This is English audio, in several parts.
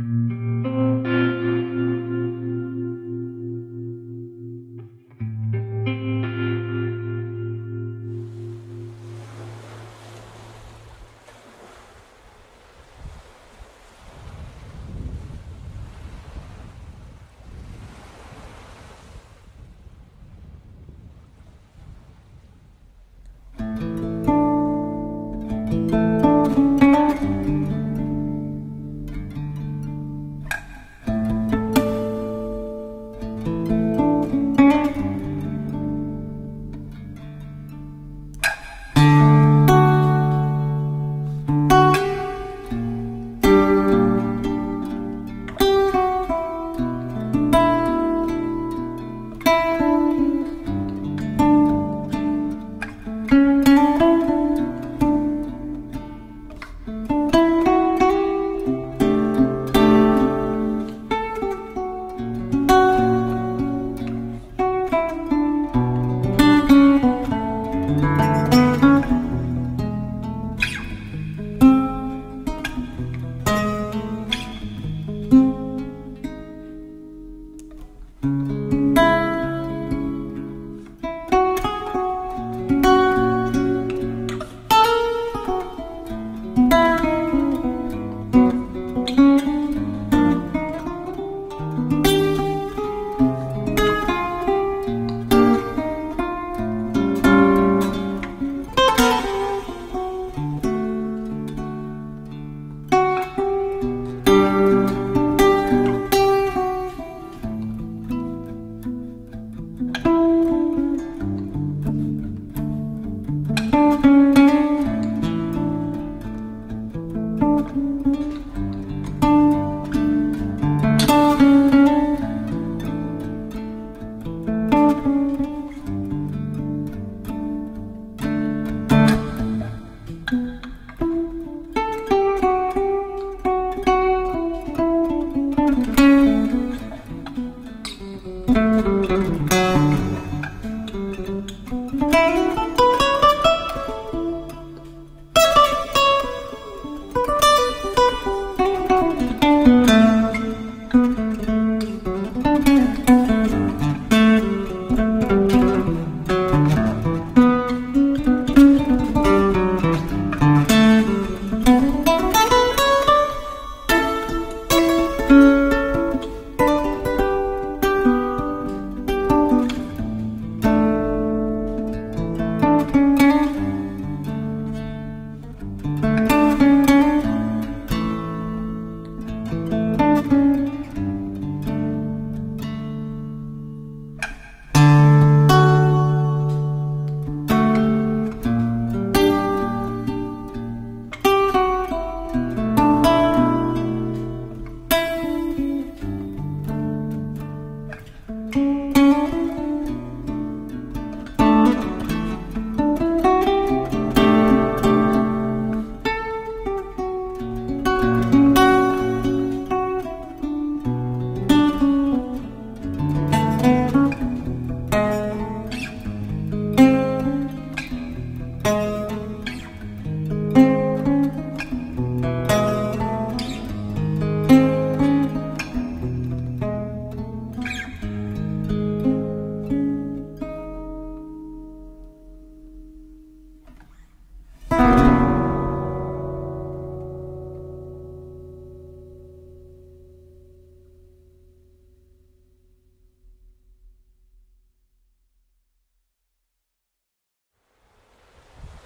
Mm-hmm.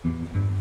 Mm-hmm.